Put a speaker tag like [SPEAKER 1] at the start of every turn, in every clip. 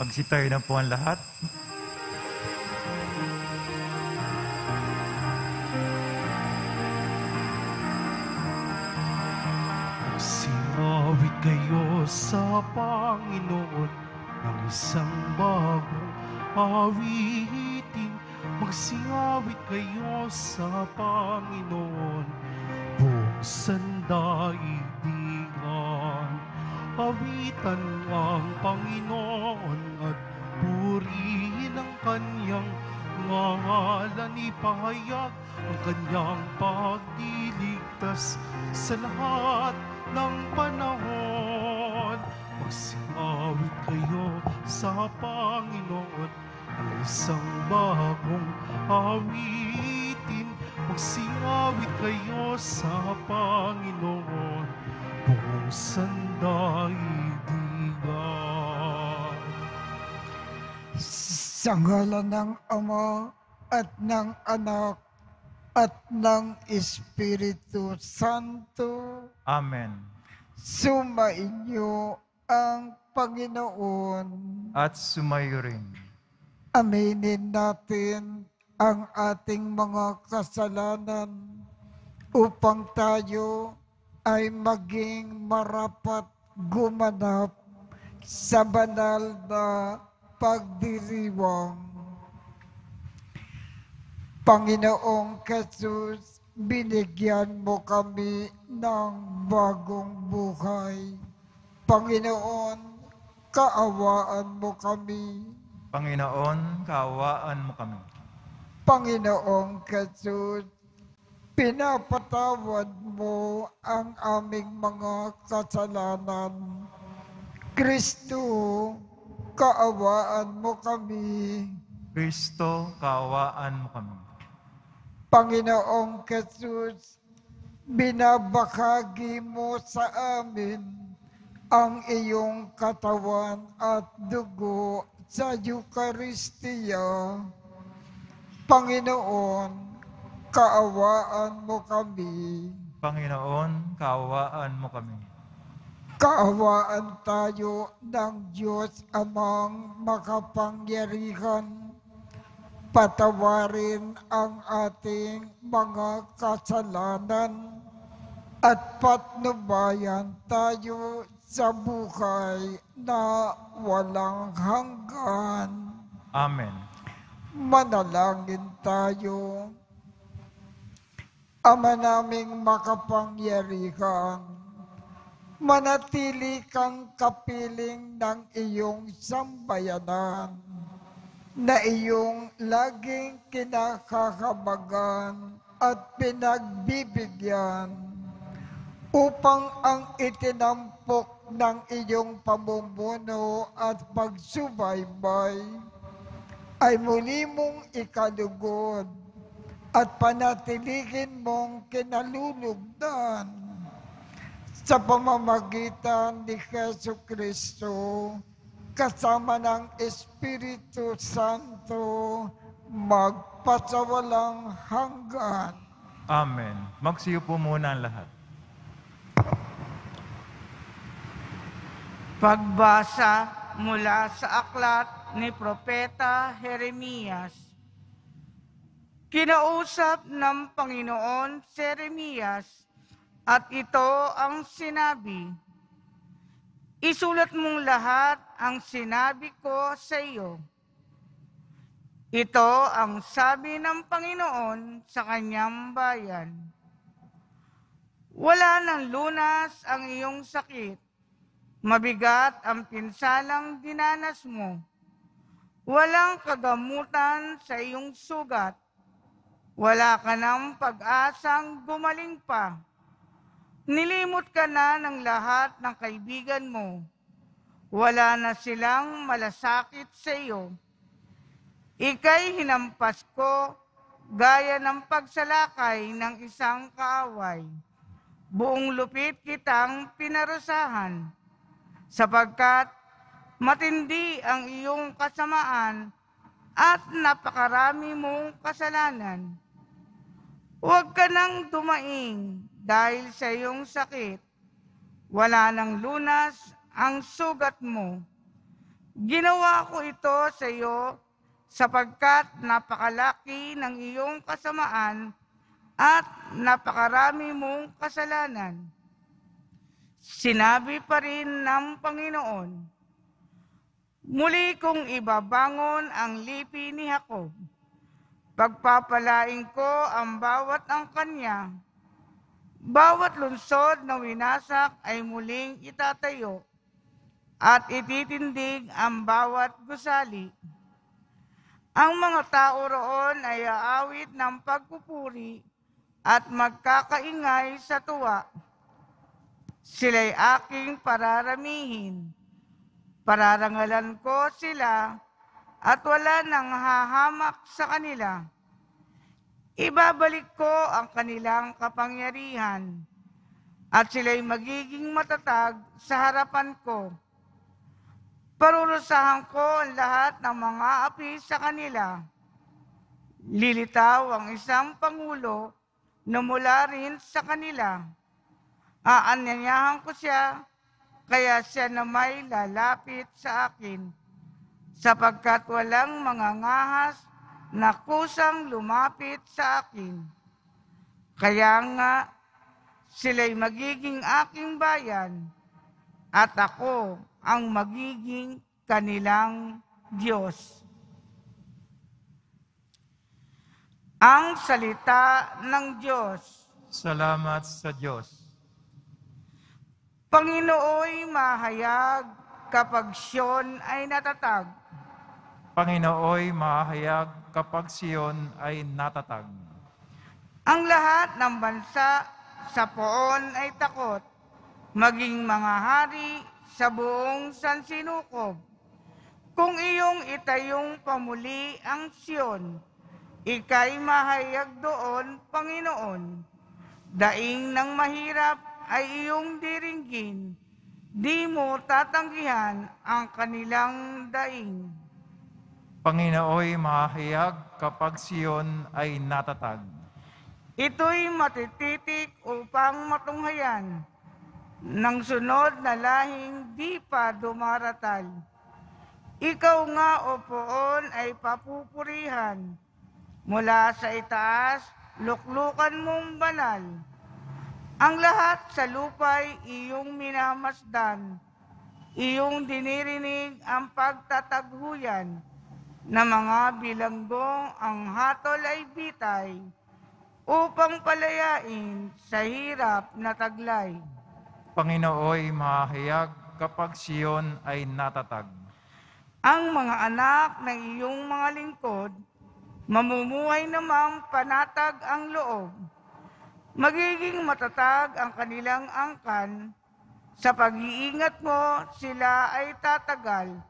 [SPEAKER 1] Pagsitayo na po ang lahat.
[SPEAKER 2] Singawit kayo sa Panginoon ng isang bagong awitin. Magsingawit kayo sa Panginoon buong sandaigdigan. Awitan ang Panginoon at purihin ang kanyang ngalan ipahayag ang kanyang pagdiligtas sa lahat ng panahon. Magsingawit kayo sa Panginoon ang isang bagong awitin. Magsingawit kayo sa Panginoon buong sandaigdigan.
[SPEAKER 3] Sa ngalan ng Ama at ng Anak at ng Espiritu Santo,
[SPEAKER 1] Amen.
[SPEAKER 3] sumainyo ang Panginoon.
[SPEAKER 1] At sumayo rin.
[SPEAKER 3] Aminin natin ang ating mga kasalanan upang tayo ay maging marapat gumanap sa banal na pagdiriwang. Panginoong Jesus, binigyan mo kami ng bagong buhay. Panginoon, kaawaan mo kami.
[SPEAKER 1] Panginoon, kaawaan mo kami.
[SPEAKER 3] Panginoong Jesus, pinapatawad mo ang aming mga kasalanan. Kristo, kaawaan mo kami.
[SPEAKER 1] Kristo, kaawaan mo kami.
[SPEAKER 3] Panginoong Jesus, binabahagi mo sa amin ang iyong katawan at dugo sa Eukaristiya. Panginoon, kaawaan mo kami.
[SPEAKER 1] Panginoon, kaawaan mo kami.
[SPEAKER 3] Kaawaan tayo ng Diyos amang makapangyarihan. Patawarin ang ating mga kasalanan at patnubayan tayo sa buhay na walang hanggan.
[SPEAKER 1] Amen.
[SPEAKER 3] Manalangin tayo. Ama naming makapangyarihan, manatili kang kapiling ng iyong sambayanan na iyong laging kinakakabagan at pinagbibigyan upang ang itinampok ng iyong pamumuno at pagsubaybay ay muli mong ikalugod at panatilihin mong kinalulugdan sa pamamagitan ni Yesu Kristo kasama ng Espiritu Santo magpasawalang hanggan.
[SPEAKER 1] Amen. Magsiyo po muna ang lahat.
[SPEAKER 4] Pagbasa mula sa aklat ni Propeta Jeremias. Kinausap ng Panginoon si Jeremias at ito ang sinabi, Isulat mong lahat ang sinabi ko sa iyo. Ito ang sabi ng Panginoon sa kanyang bayan. Wala ng lunas ang iyong sakit Mabigat ang pinsalang dinanas mo. Walang kagamutan sa iyong sugat. Wala ka ng pag-asang gumaling pa. Nilimot ka na ng lahat ng kaibigan mo. Wala na silang malasakit sa iyo. Ika'y hinampas ko gaya ng pagsalakay ng isang kaaway. Buong lupit kitang pinarusahan sapagkat matindi ang iyong kasamaan at napakarami mong kasalanan. Huwag ka nang dumaing dahil sa iyong sakit. Wala nang lunas ang sugat mo. Ginawa ko ito sa iyo sapagkat napakalaki ng iyong kasamaan at napakarami mong kasalanan. Sinabi pa rin ng Panginoon, Muli kong ibabangon ang lipi ni Jacob. Pagpapalain ko ang bawat ang kanya. Bawat lunsod na winasak ay muling itatayo at ititindig ang bawat gusali. Ang mga tao roon ay aawit ng pagpupuri at magkakaingay sa tuwa. Sila'y aking pararamihin. Pararangalan ko sila at wala nang hahamak sa kanila. Ibabalik ko ang kanilang kapangyarihan at sila'y magiging matatag sa harapan ko. Parurusahan ko ang lahat ng mga api sa kanila. Lilitaw ang isang pangulo na mula rin sa kanila. Aanyanyahan ko siya, kaya siya na may lalapit sa akin, sapagkat walang mga ngahas na kusang lumapit sa akin. Kaya nga, sila'y magiging aking bayan, at ako ang magiging kanilang Diyos. Ang salita ng Diyos.
[SPEAKER 1] Salamat sa Diyos.
[SPEAKER 4] Panginooy mahayag kapag siyon ay natatag.
[SPEAKER 1] Panginooy mahayag kapag siyon ay natatag.
[SPEAKER 4] Ang lahat ng bansa sa poon ay takot, maging mga hari sa buong sansinukob. Kung iyong itayong pamuli ang siyon, ikay mahayag doon, Panginoon. Daing ng mahirap ay iyong diringgin, di mo tatanggihan ang kanilang daing.
[SPEAKER 1] Panginooy mahayag kapag siyon ay natatag.
[SPEAKER 4] Ito'y matititik upang matunghayan ng sunod na lahing di pa dumaratal. Ikaw nga, O poon, ay papupurihan. Mula sa itaas, luklukan mong banal. Ang lahat sa lupa'y iyong minamasdan. Iyong dinirinig ang pagtataghuyan na mga bilanggong ang hatol ay bitay upang palayain sa hirap na taglay.
[SPEAKER 1] Panginooy mahayag kapag siyon ay natatag.
[SPEAKER 4] Ang mga anak ng iyong mga lingkod, mamumuhay namang panatag ang loob. Magiging matatag ang kanilang angkan, sa pag-iingat mo sila ay tatagal.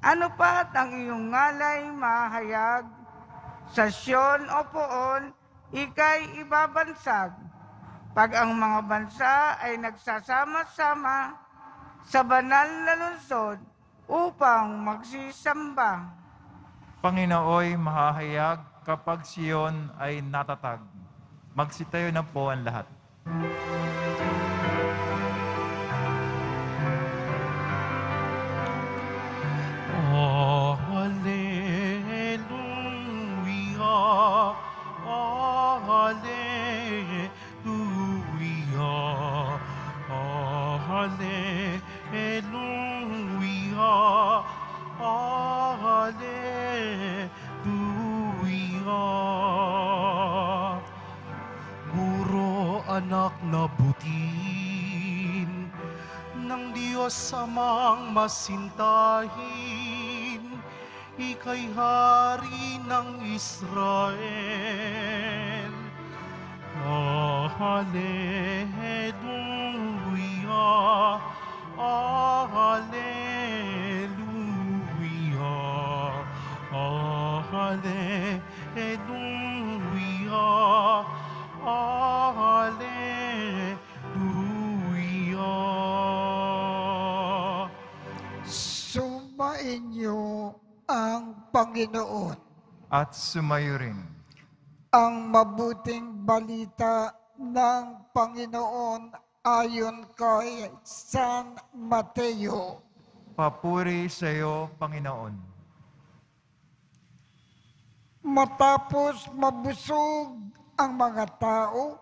[SPEAKER 4] Ano pat ang iyong ngalay mahayag, sa Siyon o poon, ikay ibabansag. Pag ang mga bansa ay nagsasama-sama sa banal na lungsod upang magsisamba.
[SPEAKER 1] Panginooy mahahayag kapag siyon ay natatag. Magsitayo na po ang lahat.
[SPEAKER 2] Oh, amang masintahin, ika'y hari ng Israel. Oh,
[SPEAKER 3] Niyo ang Panginoon.
[SPEAKER 1] At sumayo rin.
[SPEAKER 3] Ang mabuting balita ng Panginoon ayon kay San Mateo.
[SPEAKER 1] Papuri sa iyo, Panginoon.
[SPEAKER 3] Matapos mabusog ang mga tao,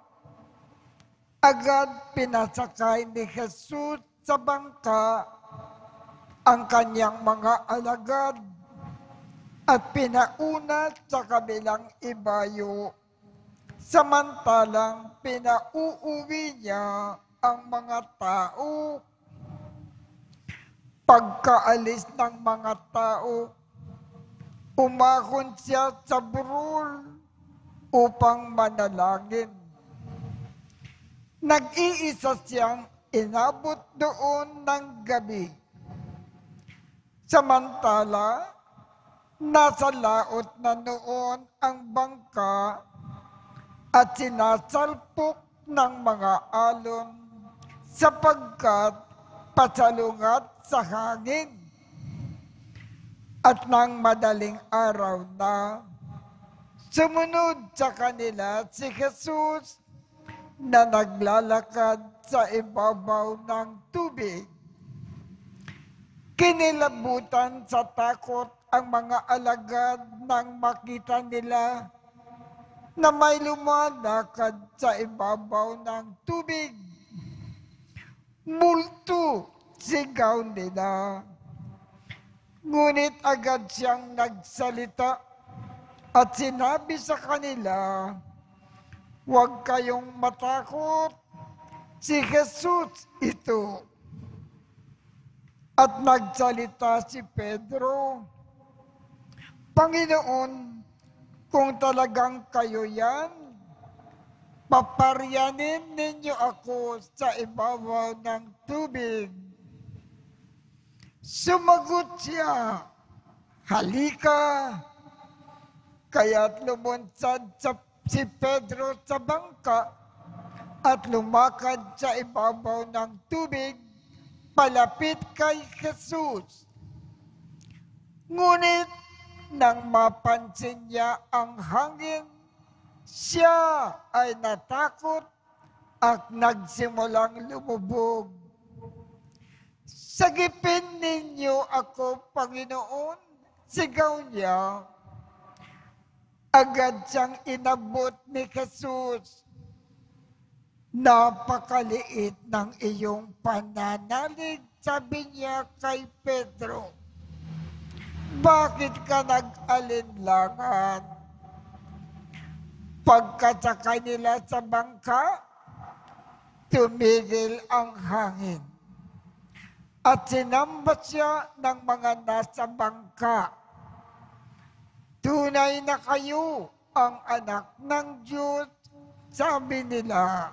[SPEAKER 3] agad pinasakay ni Jesus sa bangka ang kanyang mga alagad at pinauna sa kabilang ibayo. Samantalang pinauuwi niya ang mga tao. Pagkaalis ng mga tao, umahon siya sa burol upang manalangin. Nag-iisa siyang inabot doon ng gabi. Samantala, nasa laot na noon ang bangka at sinasalpok ng mga alon sapagkat pasalungat sa hangin. At nang madaling araw na, sumunod sa kanila si Jesus na naglalakad sa ibabaw ng tubig. Kinilabutan sa takot ang mga alagad nang makita nila na may lumalakad sa ibabaw ng tubig. Multo sigaw nila. Ngunit agad siyang nagsalita at sinabi sa kanila, Huwag kayong matakot, si Jesus ito. At nagsalita si Pedro, Panginoon, kung talagang kayo yan, paparyanin ninyo ako sa ibabaw ng tubig. Sumagot siya, halika. Kaya't lumunsad sa, si Pedro sa bangka at lumakad sa ibabaw ng tubig palapit kay Jesus. Ngunit nang mapansin niya ang hangin, siya ay natakot at nagsimulang lumubog. Sagipin ninyo ako, Panginoon, sigaw niya. Agad siyang inabot ni Jesus. Napakaliit ng iyong pananalig, sabi niya kay Pedro. Bakit ka nag-alinlangan? Pagkasakay nila sa bangka, tumigil ang hangin. At sinamba siya ng mga nasa bangka. Tunay na kayo ang anak ng Diyos, sabi nila.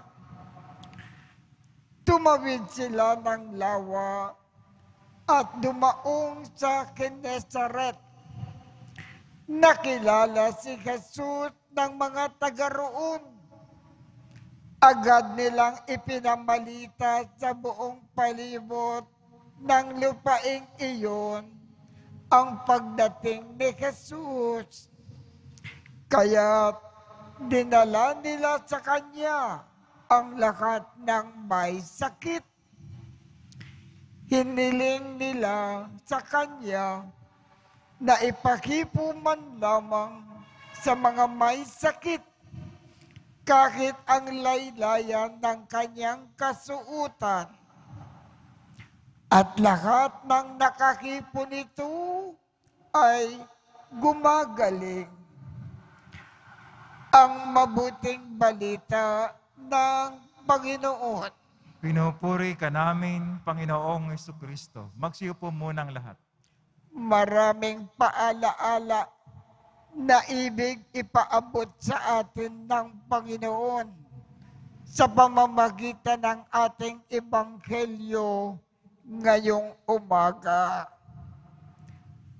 [SPEAKER 3] Tumawid sila ng lawa at dumaong sa Kinesaret. Nakilala si Jesus ng mga taga roon. Agad nilang ipinamalita sa buong palibot ng lupaing iyon ang pagdating ni Jesus. Kaya dinala nila sa kanya ang lahat ng may sakit. Hiniling nila sa kanya na ipakipo man lamang sa mga may sakit kahit ang laylayan ng kanyang kasuutan. At lahat ng nakakipo nito ay gumagaling. Ang mabuting balita ng Panginoon.
[SPEAKER 1] Pinupuri ka namin, Panginoong Kristo. Magsiupo muna ang lahat.
[SPEAKER 3] Maraming paalaala na ibig ipaabot sa atin ng Panginoon sa pamamagitan ng ating ebanghelyo ngayong umaga.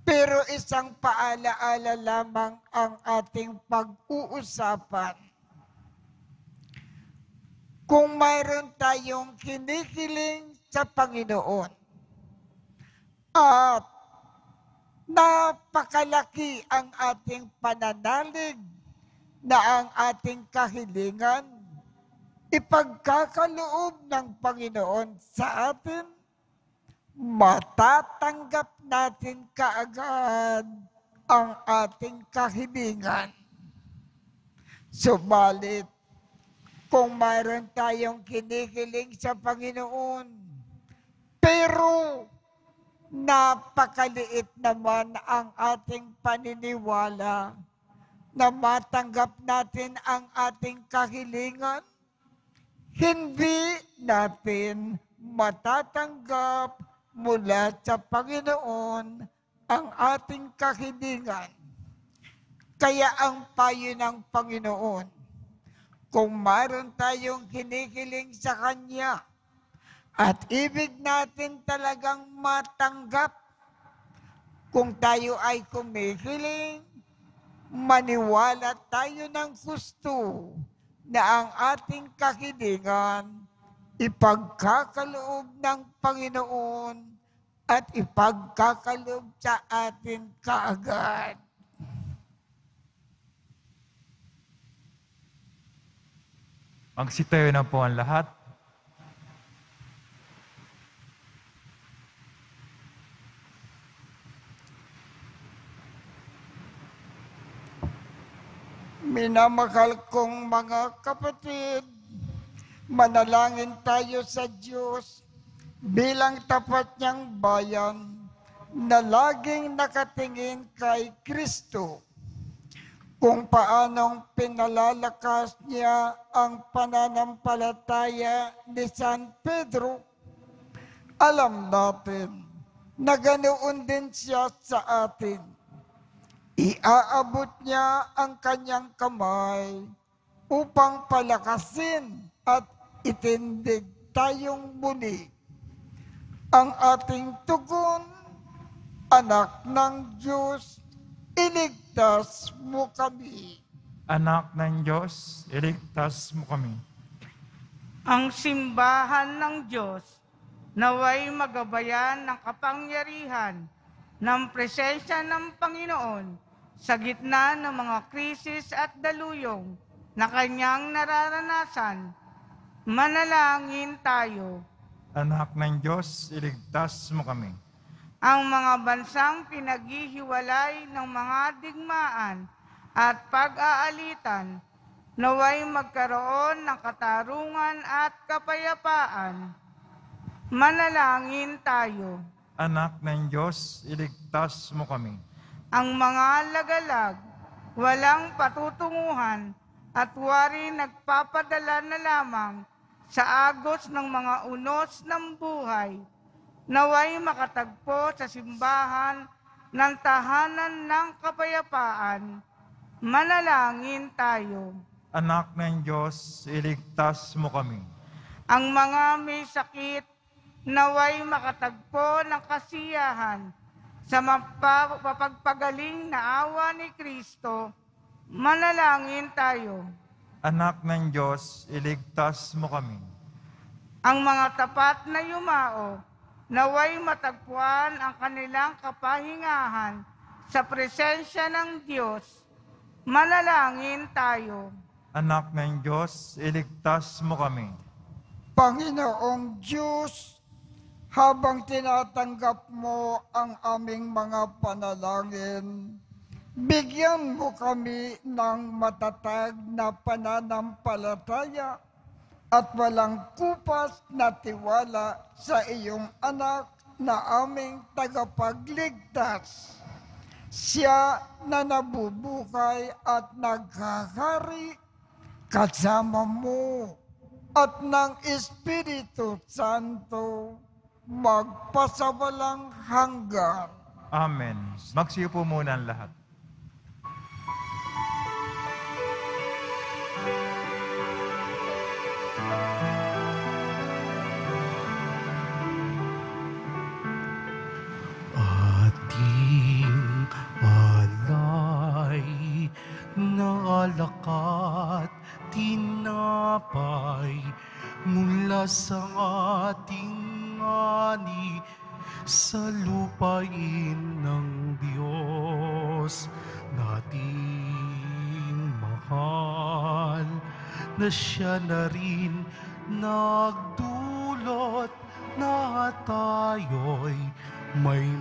[SPEAKER 3] Pero isang paalaala lamang ang ating pag-uusapan. Kung mayroon tayong kinikiling sa Panginoon at napakalaki ang ating pananalig na ang ating kahilingan, ipagkakaloob ng Panginoon sa atin, matatanggap natin kaagad ang ating kahilingan. Subalit, kung mayroon tayong kinikiling sa Panginoon, pero napakaliit naman ang ating paniniwala na matanggap natin ang ating kahilingan, hindi natin matatanggap mula sa Panginoon ang ating kahilingan. Kaya ang payo ng Panginoon, kung mayroon tayong kinikiling sa Kanya, at ibig natin talagang matanggap, kung tayo ay kumikiling, maniwala tayo ng gusto na ang ating kahilingan ipagkakaloob ng Panginoon at ipagkakaloob sa atin kaagad.
[SPEAKER 1] Magsitayo na po ang lahat.
[SPEAKER 3] Minamahal kong mga kapatid, manalangin tayo sa Diyos bilang tapat niyang bayan na laging nakatingin kay Kristo kung paanong pinalalakas niya ang pananampalataya ni San Pedro. Alam natin na ganoon din siya sa atin. Iaabot niya ang kanyang kamay upang palakasin at itindig tayong muli. Ang ating tugon, anak ng Diyos, iligtas mo kami.
[SPEAKER 1] Anak ng Diyos, iligtas mo kami.
[SPEAKER 4] Ang simbahan ng Diyos naway magabayan ng kapangyarihan ng presensya ng Panginoon sa gitna ng mga krisis at daluyong na kanyang nararanasan. Manalangin tayo.
[SPEAKER 1] Anak ng Diyos, iligtas mo kami.
[SPEAKER 4] Ang mga bansang pinaghihiwalay ng mga digmaan at pag-aalitan naway magkaroon ng katarungan at kapayapaan. Manalangin tayo.
[SPEAKER 1] Anak ng Diyos, iligtas mo kami.
[SPEAKER 4] Ang mga lagalag, walang patutunguhan at wari nagpapadala na lamang sa agos ng mga unos ng buhay, naway makatagpo sa simbahan ng tahanan ng kapayapaan. Manalangin tayo.
[SPEAKER 1] Anak ng Diyos, iligtas mo kami.
[SPEAKER 4] Ang mga may sakit, naway makatagpo ng kasiyahan sa mapa- mapagpagaling na awa ni Kristo. Manalangin tayo.
[SPEAKER 1] Anak ng Diyos, iligtas mo kami.
[SPEAKER 4] Ang mga tapat na yumao, naway matagpuan ang kanilang kapahingahan sa presensya ng Diyos. Manalangin tayo.
[SPEAKER 1] Anak ng Diyos, iligtas mo kami.
[SPEAKER 3] Panginoong Diyos, habang tinatanggap mo ang aming mga panalangin, bigyan mo kami ng matatag na pananampalataya at walang kupas na tiwala sa iyong anak na aming tagapagligtas. Siya na nabubuhay at nagkakari kasama mo at ng Espiritu Santo magpasawalang hanggan.
[SPEAKER 1] Amen. Magsiyo po muna ang lahat.
[SPEAKER 2] Mula sa ating ani sa lupain ng Diyos nating mahal na siya na rin nagdulot na tayo'y may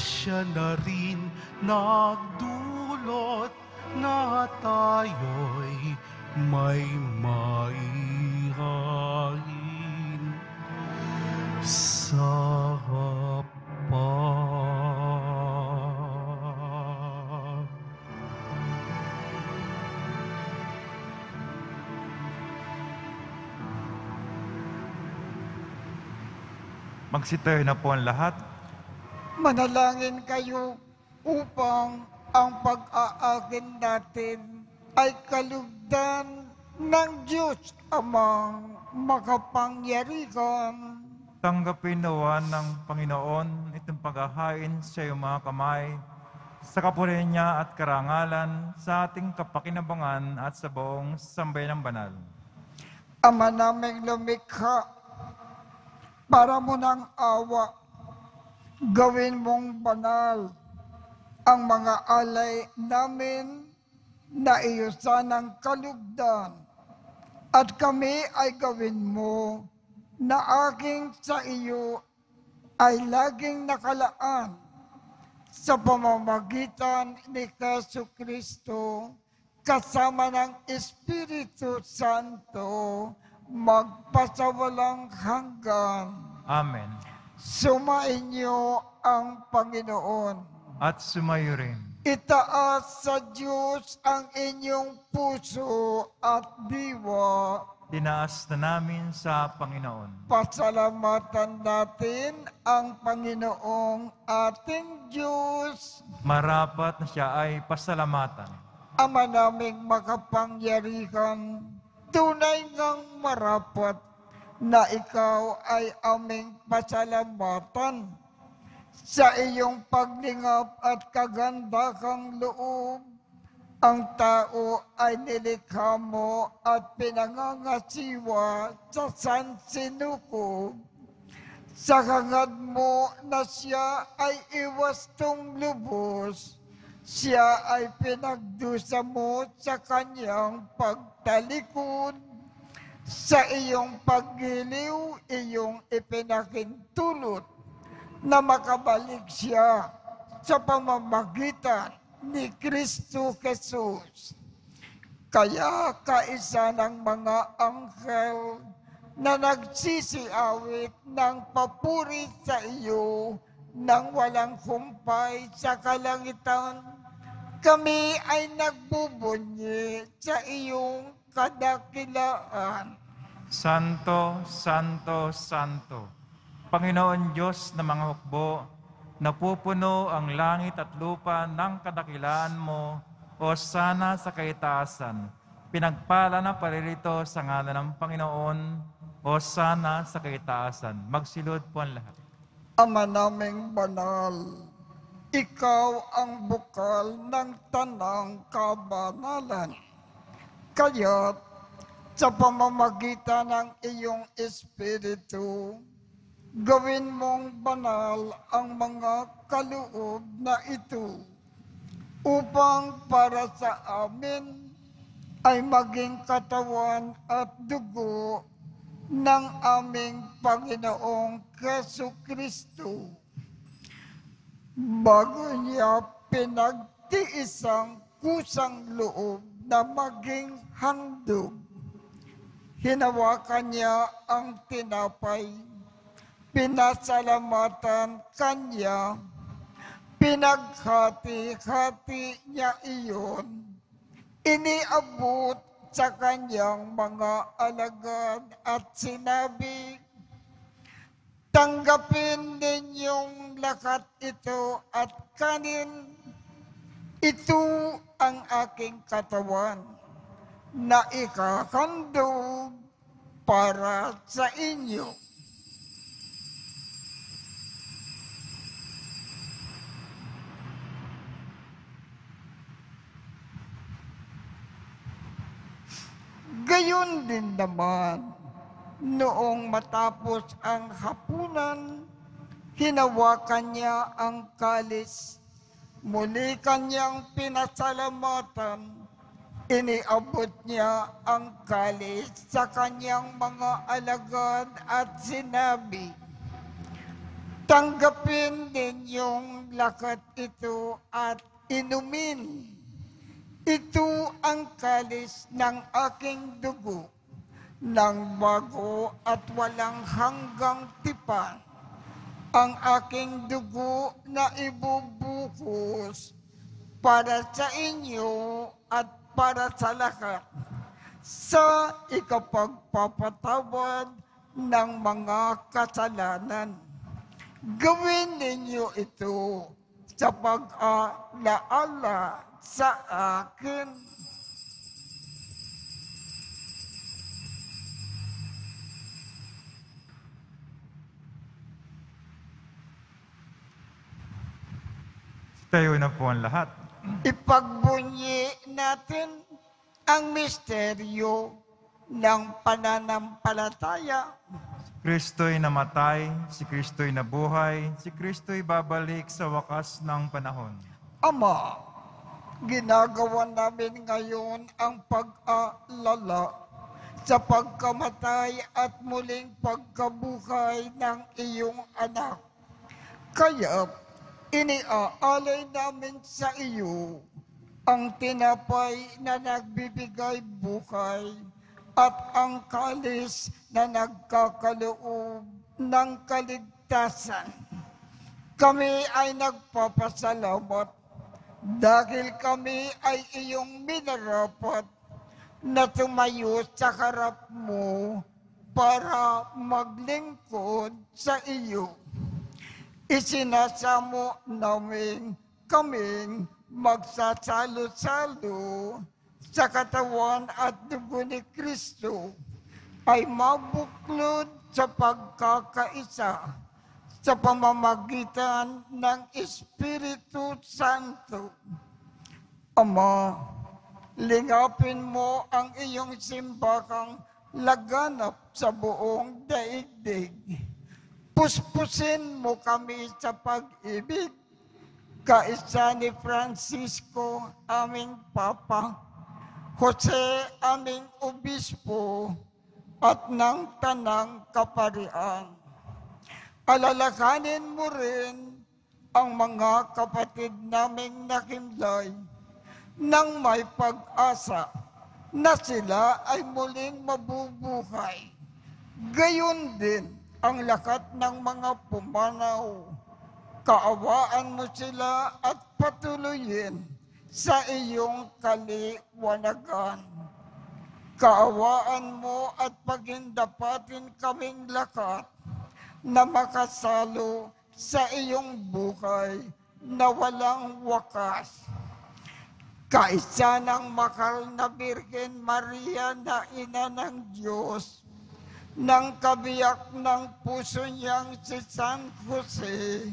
[SPEAKER 2] siya na rin nagdulot na tayo'y may maihain sa hapag.
[SPEAKER 1] Magsitayo na po ang lahat.
[SPEAKER 3] Manalangin kayo upang ang pag-aakin natin ay kalugdan ng Diyos amang makapangyarihan.
[SPEAKER 1] Tanggapin nawa ng Panginoon itong paghahain sa iyong mga kamay, sa kapurihan niya at karangalan, sa ating kapakinabangan at sa buong sambayan ng banal.
[SPEAKER 3] Ama naming lumikha, para mo ng awa, gawin mong banal ang mga alay namin na iyo sanang kalugdan at kami ay gawin mo na aking sa iyo ay laging nakalaan sa pamamagitan ni Yesu Kristo kasama ng Espiritu Santo magpasawalang hanggan.
[SPEAKER 1] Amen.
[SPEAKER 3] Sumain niyo ang Panginoon.
[SPEAKER 1] At sumayo rin.
[SPEAKER 3] Itaas sa Diyos ang inyong puso at diwa.
[SPEAKER 1] Dinaas na namin sa Panginoon.
[SPEAKER 3] Pasalamatan natin ang Panginoong ating Diyos.
[SPEAKER 1] Marapat na siya ay pasalamatan.
[SPEAKER 3] Ama naming makapangyarihan, tunay ngang marapat na ikaw ay aming pasalamatan sa iyong paglingap at kagandakang loob. Ang tao ay nilikha mo at pinangangasiwa sa sansinukob. Sa hangad mo na siya ay iwastong lubos, siya ay pinagdusa mo sa kanyang pagtalikod. Sa iyong paggiliw, iyong ipinakintulot na makabalik siya sa pamamagitan ni Kristo Jesus. Kaya kaisa ng mga anghel na nagsisiawit ng papuri sa iyo nang walang kumpay sa kalangitan, kami ay nagbubunyi sa iyong kadakilaan.
[SPEAKER 1] Santo, Santo, Santo, Panginoon Diyos ng mga hukbo, napupuno ang langit at lupa ng kadakilaan mo, o sana sa kaitaasan. Pinagpala na paririto sa ngalan ng Panginoon, o sana sa kaitaasan. Magsilod po ang lahat.
[SPEAKER 3] Ama naming banal, ikaw ang bukal ng tanang kabanalan. Kaya sa pamamagitan ng iyong Espiritu, gawin mong banal ang mga kaloob na ito upang para sa amin ay maging katawan at dugo ng aming Panginoong Keso Kristo. Bago niya pinagtiis ang kusang loob na maging handog, hinawakan niya ang tinapay, pinasalamatan kanya, pinaghati-hati niya iyon, iniabot sa kanyang mga alagad at sinabi, Tanggapin ninyong lakat ito at kanin. Ito ang aking katawan na ikakandog para sa inyo. Gayon din naman, noong matapos ang hapunan, hinawakan niya ang kalis Muli kanyang pinasalamatan. Iniabot niya ang kalis sa kanyang mga alagad at sinabi, Tanggapin ninyong lakat ito at inumin. Ito ang kalis ng aking dugo, ng bago at walang hanggang tipan. Ang aking dugo na ibubuhos para sa inyo at para sa lahat sa ikapagpapatawad ng mga kasalanan. Gawin ninyo ito sa pag-alaala sa akin.
[SPEAKER 1] Tayo na po ang lahat.
[SPEAKER 3] Ipagbunyi natin ang misteryo ng pananampalataya.
[SPEAKER 1] Kristo'y namatay, si Kristo'y nabuhay, si Kristo'y babalik sa wakas ng panahon.
[SPEAKER 3] Ama, ginagawa namin ngayon ang pag-alala sa pagkamatay at muling pagkabuhay ng iyong anak. Kaya, iniaalay namin sa iyo ang tinapay na nagbibigay buhay at ang kalis na nagkakaloob ng kaligtasan. Kami ay nagpapasalamat dahil kami ay iyong minarapat na tumayo sa harap mo para maglingkod sa iyo. Isinasamo namin kaming magsasalo-salo sa katawan at dugo ni Kristo ay mabuklod sa pagkakaisa sa pamamagitan ng Espiritu Santo. Ama, lingapin mo ang iyong simbakang laganap sa buong daigdig. Puspusin mo kami sa pag-ibig kaisa ni Francisco, aming Papa, Jose, aming Obispo, at ng Tanang Kaparian. Alalakanin mo rin ang mga kapatid naming nakimlay nang may pag-asa na sila ay muling mabubuhay. Gayon din ang lakat ng mga pumanaw. Kaawaan mo sila at patuloyin sa iyong kaliwanagan. Kaawaan mo at pagindapatin kaming lakat na makasalo sa iyong buhay na walang wakas. Kaisa ng makal na Birhen Maria na ina ng Diyos, ng kabiyak ng puso niyang si San Jose,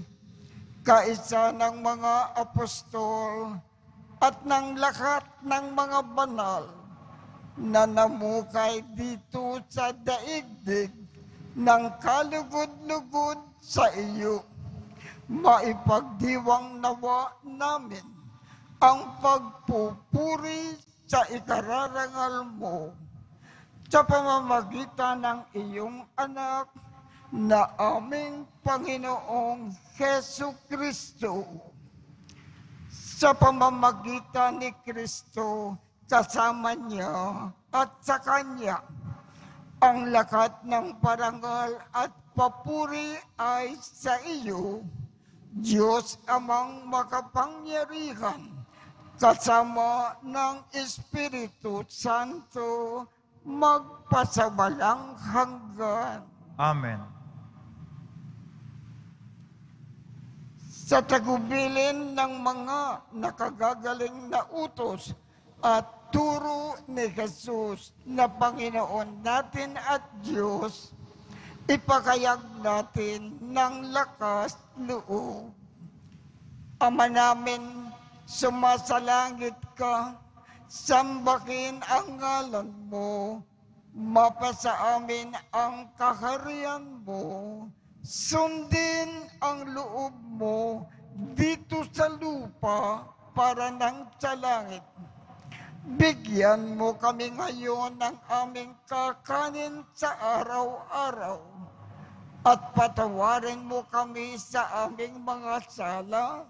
[SPEAKER 3] kaisa ng mga apostol at ng lahat ng mga banal na namukay dito sa daigdig ng kalugod-lugod sa iyo. Maipagdiwang nawa namin ang pagpupuri sa ikararangal mo sa pamamagitan ng iyong anak na aming Panginoong Heso Kristo. Sa pamamagitan ni Kristo, kasama niya at sa Kanya, ang lakat ng parangal at papuri ay sa iyo, Diyos amang makapangyarihan, kasama ng Espiritu Santo, magpasawalang hanggan.
[SPEAKER 1] Amen.
[SPEAKER 3] Sa tagubilin ng mga nakagagaling na utos at turo ni Jesus na Panginoon natin at Diyos, ipakayag natin ng lakas loob. Ama namin, sumasalangit ka, sambakin ang ngalan mo, mapasa amin ang kaharian mo, sundin ang loob mo dito sa lupa para nang sa langit. Bigyan mo kami ngayon ng aming kakanin sa araw-araw at patawarin mo kami sa aming mga sala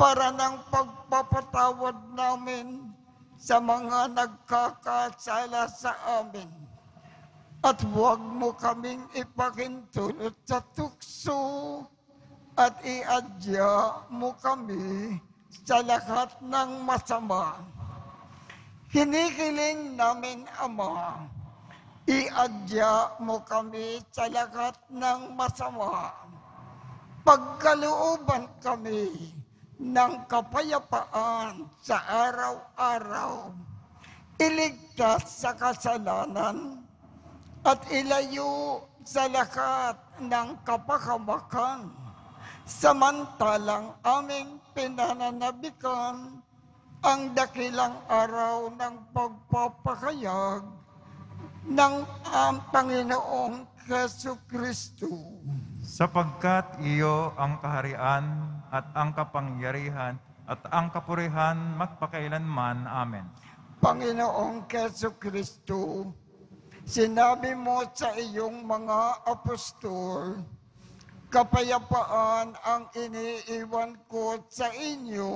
[SPEAKER 3] para ng pagpapatawad namin sa mga nagkakasala sa amin. At huwag mo kaming ipakintulot sa tukso at iadya mo kami sa lahat ng masama. Hinihiling namin, Ama, iadya mo kami sa lahat ng masama. Pagkalooban kami ng kapayapaan sa araw-araw, iligtas sa kasalanan at ilayo sa lahat ng kapakamakan. Samantalang aming pinananabikan ang dakilang araw ng pagpapakayag ng ang Panginoong Keso Kristo.
[SPEAKER 1] Sapagkat iyo ang kaharian at ang kapangyarihan at ang kapurihan magpakailanman. Amen.
[SPEAKER 3] Panginoong Keso Kristo, sinabi mo sa iyong mga apostol, kapayapaan ang iniiwan ko sa inyo,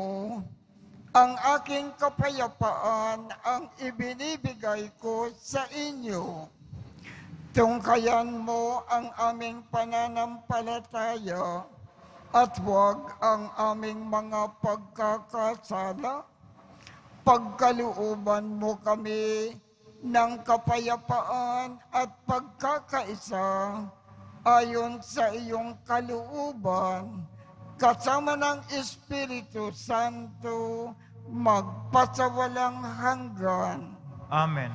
[SPEAKER 3] ang aking kapayapaan ang ibinibigay ko sa inyo. Tungkayan mo ang aming pananampalataya at huwag ang aming mga pagkakasala. Pagkalooban mo kami ng kapayapaan at pagkakaisa ayon sa iyong kalooban kasama ng Espiritu Santo magpasawalang hanggan.
[SPEAKER 1] Amen.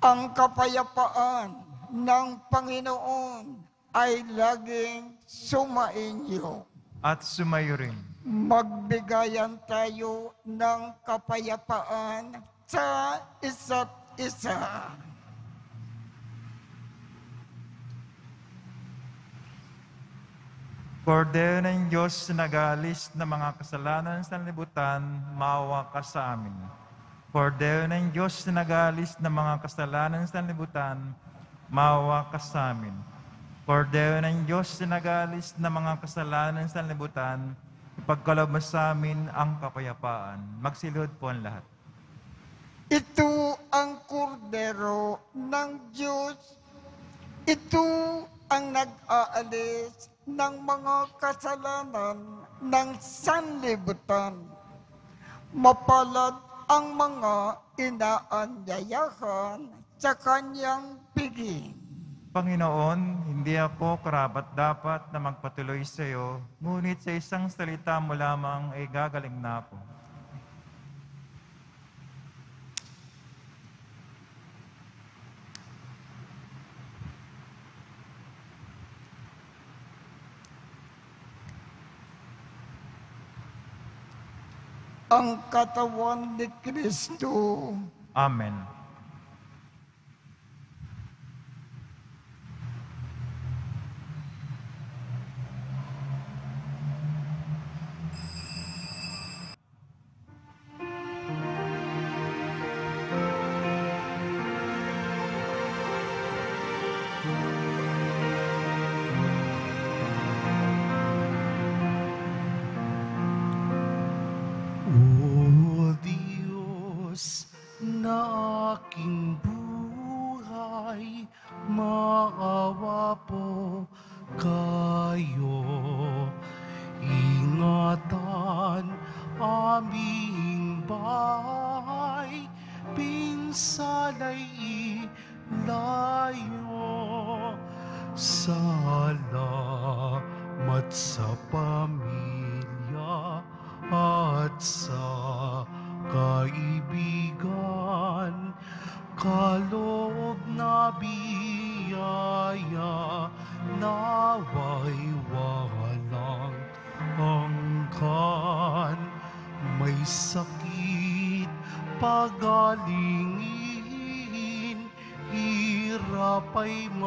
[SPEAKER 3] Ang kapayapaan ng Panginoon ay laging sumainyo.
[SPEAKER 1] At sumayo rin.
[SPEAKER 3] Magbigayan tayo ng kapayapaan sa isa't isa.
[SPEAKER 1] Kordero ng Diyos na nagalis ng mga kasalanan sa libutan, maawa ka sa amin. Kordero ng Diyos na nagalis ng mga kasalanan sa libutan, maawa ka sa amin. Kordero ng Diyos na nagalis ng mga kasalanan sa libutan, ipagkalob mo sa amin ang kapayapaan. Magsilod po ang lahat.
[SPEAKER 3] Ito ang kordero ng Diyos. Ito ang nag-aalis ng mga kasalanan ng sanlibutan. Mapalad ang mga inaanyayahan sa kanyang piging.
[SPEAKER 1] Panginoon, hindi ako karapat dapat na magpatuloy sa iyo, ngunit sa isang salita mo lamang ay gagaling na ako.
[SPEAKER 3] Ang katawan ni Kristo.
[SPEAKER 1] Amen.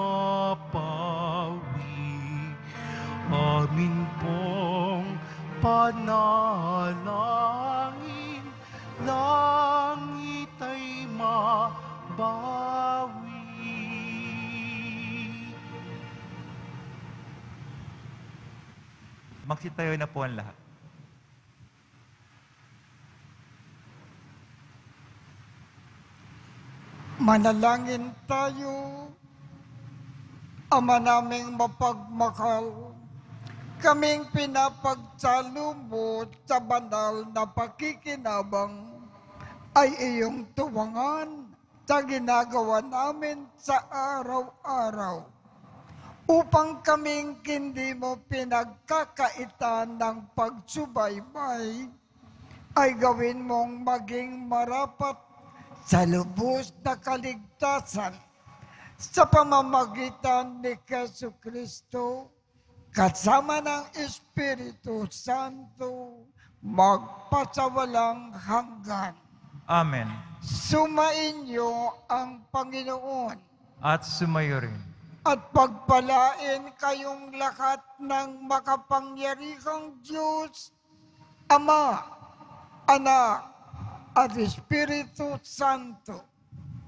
[SPEAKER 2] Mapawi. Amin pong panalangin, langit ay mabawi.
[SPEAKER 1] Magsitayo na po ang lahat.
[SPEAKER 3] Manalangin tayo, Ama naming mapagmakal, kaming pinapagtsalo mo sa banal na pakikinabang ay iyong tuwangan sa ginagawa namin sa araw-araw upang kaming hindi mo pinagkakaitan ng pagsubaybay ay gawin mong maging marapat sa lubos na kaligtasan sa pamamagitan ni Keso Kristo kasama ng Espiritu Santo magpasawalang hanggan.
[SPEAKER 1] Amen.
[SPEAKER 3] Sumainyo ang Panginoon
[SPEAKER 1] At sumayo rin.
[SPEAKER 3] at pagpalain kayong lahat ng makapangyarihang Diyos, Ama, Anak, at Espiritu Santo.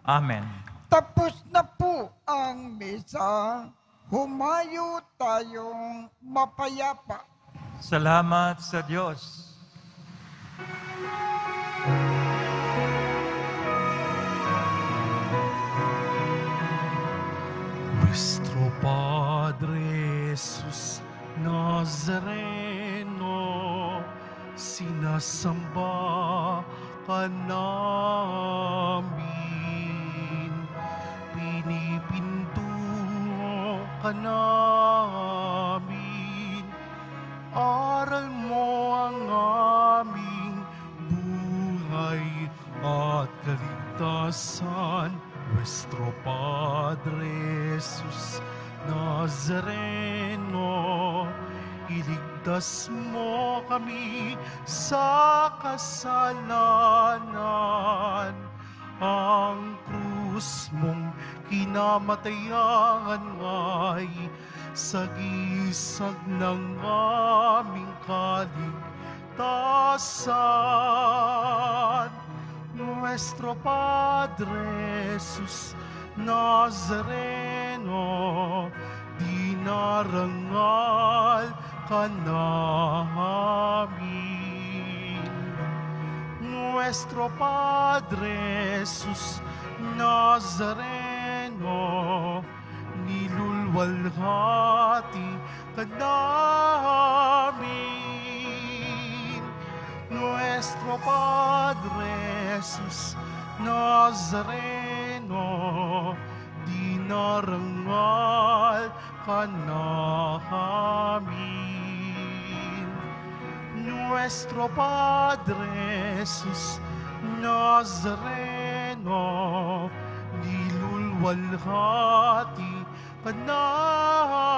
[SPEAKER 1] Amen.
[SPEAKER 3] Tapos na po ang misa. Humayo tayong mapayapa.
[SPEAKER 1] Salamat sa Diyos.
[SPEAKER 2] Nuestro Padre Jesus Nazareno, sinasamba ka namin. Pinipinto ka namin. Aral mo ang aming buhay at kaligtasan. Nuestro Padre Jesus Nazareno, iligtas mo kami sa kasalanan. Ang krus mong kinamatayan ay sagisag ng aming kaligtasan. Nuestro Padre Jesus Nazareno, dinarangal ka namin. Nuestro Padre Jesus Nazareno, nilulwalhati ka. Nuestro Padre Jesus Nazareno, dinarangal ka namin. Nuestro Padre Jesus Nazareno, namin walhati panami.